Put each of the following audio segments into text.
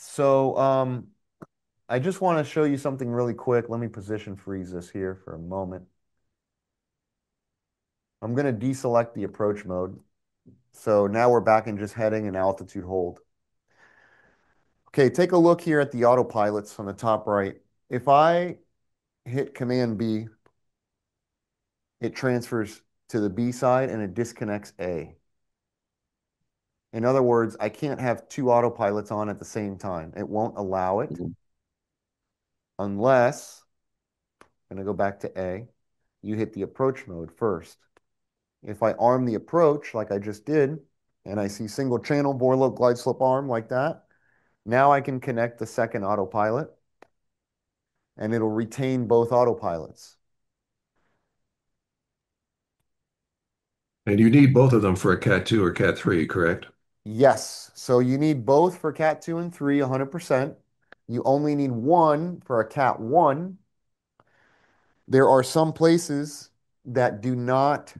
So um, I just want to show you something really quick. Let me position freeze this here for a moment. I'm going to deselect the approach mode. So now we're back in just heading and altitude hold. Okay, take a look here at the autopilots on the top right. If I hit Command B, it transfers to the B side and it disconnects A. In other words, I can't have two autopilots on at the same time. It won't allow it Mhm. unless, I'm going to go back to A, you hit the approach mode first. If I arm the approach like I just did, and I see single channel VOR/LOC glide slope arm like that, now I can connect the second autopilot and it'll retain both autopilots. And you need both of them for a Cat 2 or Cat 3, correct? Yes, so you need both for Cat 2 and 3, 100%. You only need one for a Cat 1. There are some places that do not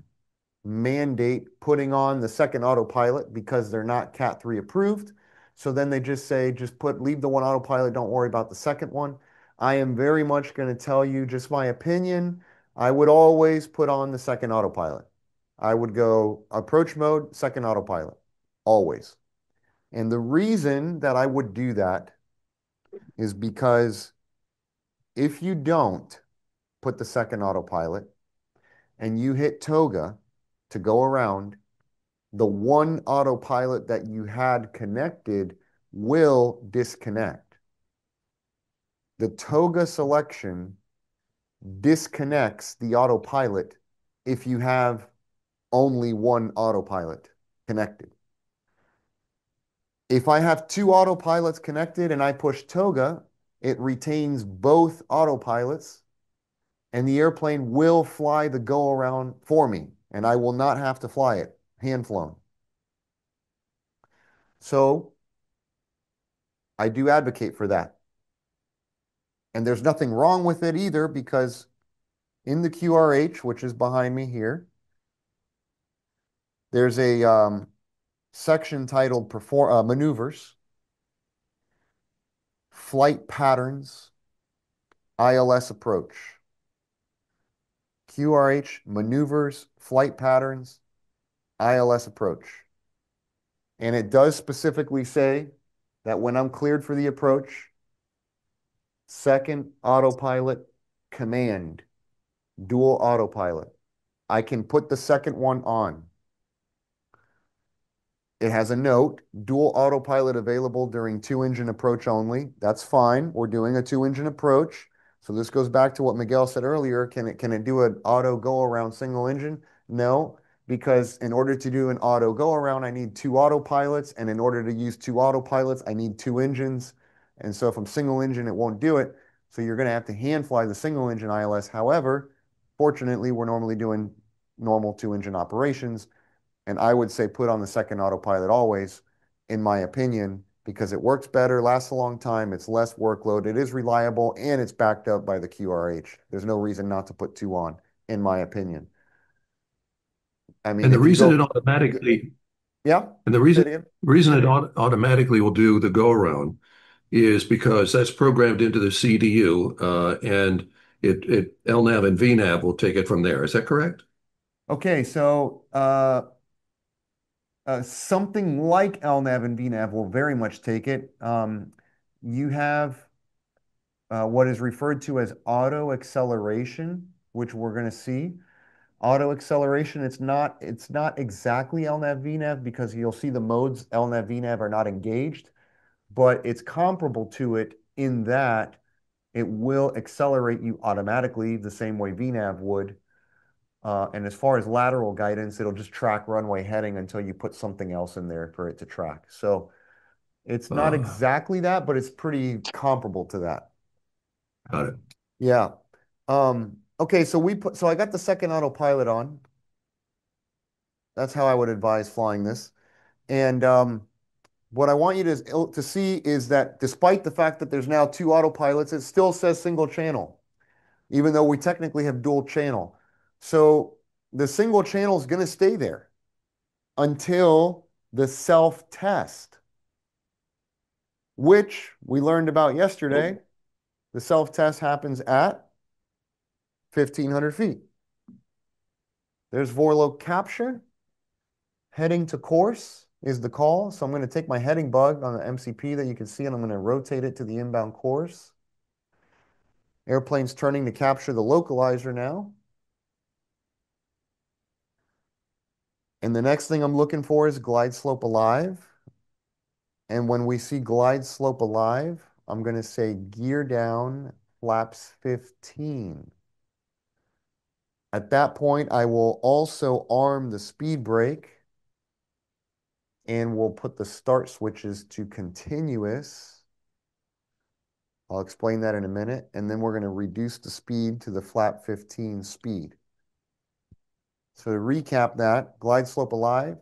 mandate putting on the second autopilot because they're not Cat 3 approved. So then they just say, just put, leave the one autopilot, don't worry about the second one. I am very much going to tell you just my opinion. I would always put on the second autopilot. I would go approach mode, second autopilot, always. And the reason that I would do that is because if you don't put the second autopilot and you hit toga to go around, the one autopilot that you had connected will disconnect. The toga selection disconnects the autopilot if you have only one autopilot connected. If I have two autopilots connected and I push toga, it retains both autopilots and the airplane will fly the go around for me and I will not have to fly it hand flown. So I do advocate for that. And there's nothing wrong with it either because in the QRH, which is behind me here, there's a um, section titled Perform uh, Maneuvers, Flight Patterns, ILS Approach. QRH, Maneuvers, Flight Patterns, ILS Approach. And it does specifically say that when I'm cleared for the approach, second autopilot command, dual autopilot. I can put the second one on. It has a note, dual autopilot available during two engine approach only. That's fine. We're doing a two engine approach. So this goes back to what Miguel said earlier. Can it, can it do an auto go around single engine? No, because in order to do an auto go around, I need two autopilots. And in order to use two autopilots, I need two engines. And so if I'm single engine, it won't do it. So you're going to have to hand fly the single engine ILS. However, fortunately, we're normally doing normal two engine operations. And I would say put on the second autopilot always, in my opinion, because it works better, lasts a long time, it's less workload, it is reliable, and it's backed up by the QRH. There's no reason not to put two on, in my opinion. I mean, And the reason it automatically, Yeah, and the reason, reason it au- automatically will do the go around is because that's programmed into the CDU, uh, and it, it LNAV and VNAV will take it from there. Is that correct? Okay, so uh, uh, something like LNAV and VNAV will very much take it. Um, you have uh, what is referred to as auto acceleration, which we're going to see. Auto acceleration, it's not it's not exactly LNAV VNAV because you'll see the modes LNAV VNAV are not engaged, but it's comparable to it in that it will accelerate you automatically the same way VNAV would. Uh, and as far as lateral guidance, it'll just track runway heading until you put something else in there for it to track. So it's not exactly that, but it's pretty comparable to that. Got it. Yeah. Um, okay, so we put so I got the second autopilot on. That's how I would advise flying this. And um, what I want you to, to see is that despite the fact that there's now two autopilots, it still says single channel, even though we technically have dual channel. So the single channel is going to stay there until the self-test. which we learned about yesterday. The self-test happens at 1,500 feet. There's VOR/LOC capture. Heading to course is the call. So I'm going to take my heading bug on the MCP that you can see, and I'm going to rotate it to the inbound course. Airplane's turning to capture the localizer now. And the next thing I'm looking for is glide slope alive. And when we see glide slope alive, I'm going to say gear down flaps 15. At that point, I will also arm the speed brake and we'll put the start switches to continuous. I'll explain that in a minute. And then we're going to reduce the speed to the flap 15 speed. So to recap that, glide slope alive,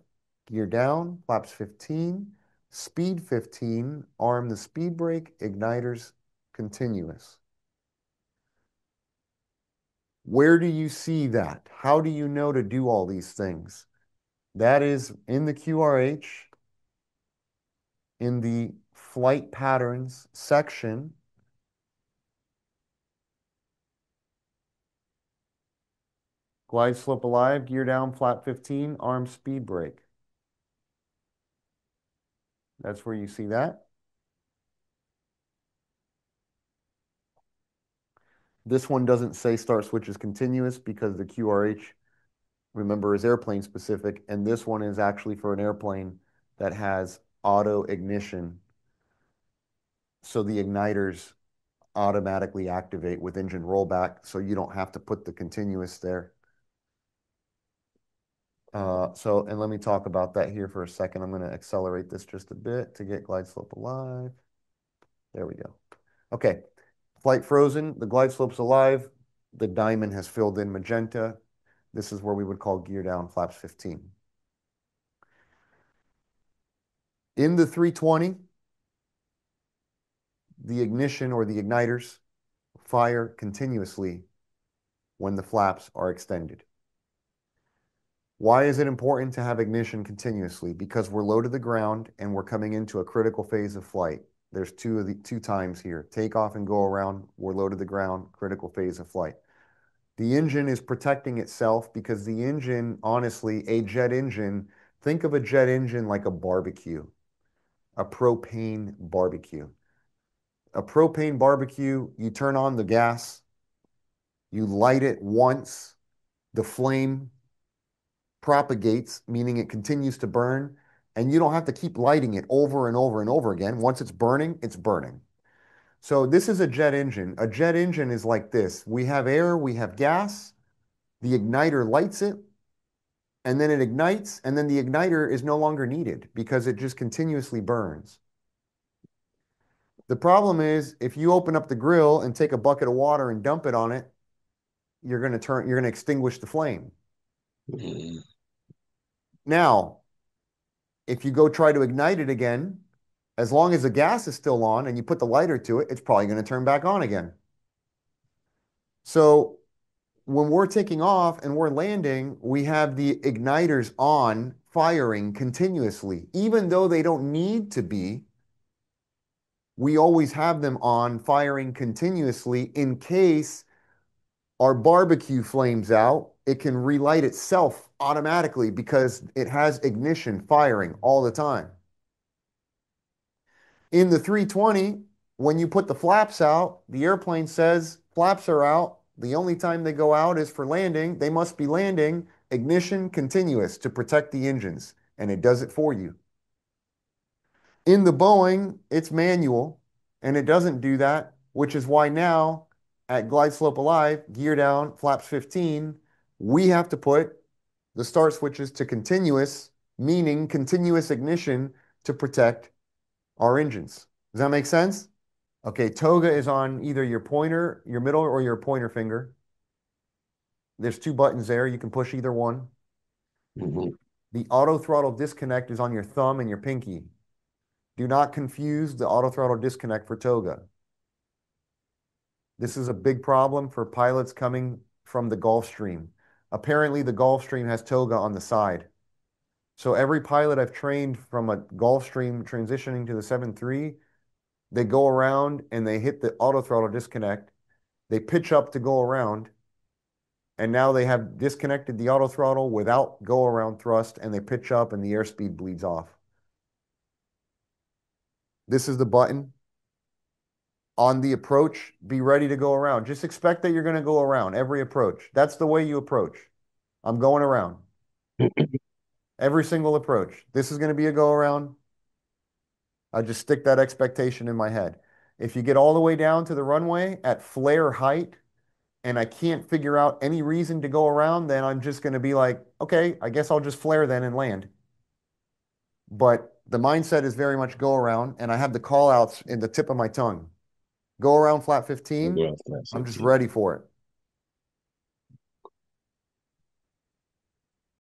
gear down, flaps 15, speed 15, arm the speed brake, igniters continuous. Where do you see that? How do you know to do all these things? That is in the QRH, in the flight patterns section. Glide slope alive, gear down, flat 15, arm speed brake. That's where you see that. This one doesn't say start switch is continuous because the QRH, remember, is airplane specific. And this one is actually for an airplane that has auto ignition. So the igniters automatically activate with engine rollback. So you don't have to put the continuous there. Uh, so, and let me talk about that here for a second. I'm going to accelerate this just a bit to get glide slope alive. There we go. Okay. Flight frozen, the glide slope's alive. The diamond has filled in magenta. This is where we would call gear down flaps 15. In the 320, the ignition or the igniters fire continuously when the flaps are extended. Why is it important to have ignition continuously? Because we're low to the ground and we're coming into a critical phase of flight. There's two of the two times here. Takeoff and go around, we're low to the ground, critical phase of flight. The engine is protecting itself because the engine, honestly, a jet engine, think of a jet engine like a barbecue, a propane barbecue. A propane barbecue, you turn on the gas, you light it once, the flame propagates, meaning it continues to burn, and you don't have to keep lighting it over and over and over again. Once it's burning, it's burning. So this is a jet engine. A jet engine is like this. We have air, we have gas, the igniter lights it, and then it ignites, and then the igniter is no longer needed because it just continuously burns. The problem is if you open up the grill and take a bucket of water and dump it on it, you're going to turn you're going to extinguish the flame. Mm. Now, if you go try to ignite it again, as long as the gas is still on and you put the lighter to it, it's probably going to turn back on again. So when we're taking off and we're landing, we have the igniters on firing continuously. Even though they don't need to be, we always have them on firing continuously in case our barbecue flames out, it can relight itself automatically because it has ignition firing all the time. In the 320, when you put the flaps out, the airplane says flaps are out. The only time they go out is for landing. They must be landing ignition continuous to protect the engines, and it does it for you. In the Boeing, it's manual, and it doesn't do that, which is why now at glide slope alive, gear down, flaps 15, we have to put the start switches to continuous, meaning continuous ignition to protect our engines. Does that make sense? Okay, toga is on either your pointer, your middle, or your pointer finger. There's two buttons there. You can push either one. Mm -hmm. The auto throttle disconnect is on your thumb and your pinky. Do not confuse the auto throttle disconnect for toga. This is a big problem for pilots coming from the Gulfstream. Apparently, the Gulfstream has toga on the side. So every pilot I've trained from a Gulfstream transitioning to the 7.3, They go around and they hit the auto throttle disconnect. They pitch up to go around. And now they have disconnected the auto throttle without go around thrust and they pitch up and the airspeed bleeds off. This is the button. On the approach, be ready to go around. Just expect that you're going to go around every approach. That's the way you approach. I'm going around. every single approach. This is going to be a go around. I just stick that expectation in my head. If you get all the way down to the runway at flare height and I can't figure out any reason to go around, then I'm just going to be like, okay, I guess I'll just flare then and land. But the mindset is very much go around, and I have the call outs in the tip of my tongue. Go around flat 15. Go around flat I'm just ready for it.